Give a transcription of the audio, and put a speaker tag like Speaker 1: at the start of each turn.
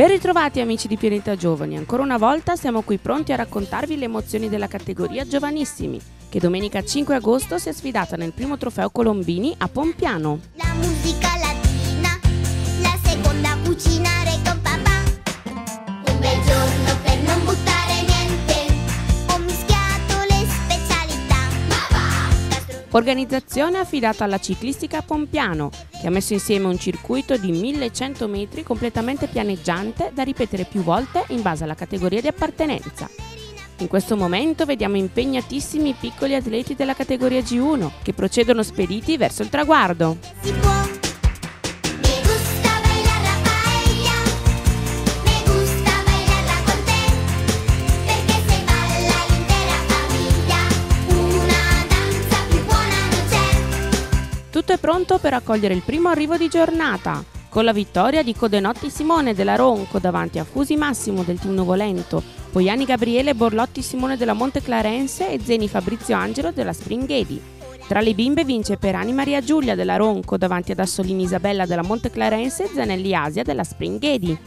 Speaker 1: Ben ritrovati amici di Pianeta Giovani, ancora una volta siamo qui pronti a raccontarvi le emozioni della categoria Giovanissimi, che domenica 5 agosto si è sfidata nel primo trofeo Colombini a Pompiano.
Speaker 2: La musica latina, la seconda cucinare con papà. Un bel giorno per non buttare niente, ho mischiato le specialità.
Speaker 1: Organizzazione affidata alla ciclistica Pompiano, che ha messo insieme un circuito di 1100 metri completamente pianeggiante da ripetere più volte in base alla categoria di appartenenza. In questo momento vediamo impegnatissimi i piccoli atleti della categoria G1 che procedono spediti verso il traguardo. Tutto è pronto per accogliere il primo arrivo di giornata, con la vittoria di Codenotti Simone della Ronco davanti a Fusi Massimo del Team Nuvolento, Poiani Gabriele Borlotti Simone della Monte Clarense e Zeni Fabrizio Angelo della Springhedi. Tra le bimbe vince Perani Maria Giulia della Ronco davanti ad Assolini Isabella della Monte Clarense e Zanelli Asia della Springhedi.